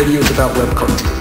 videos about web content.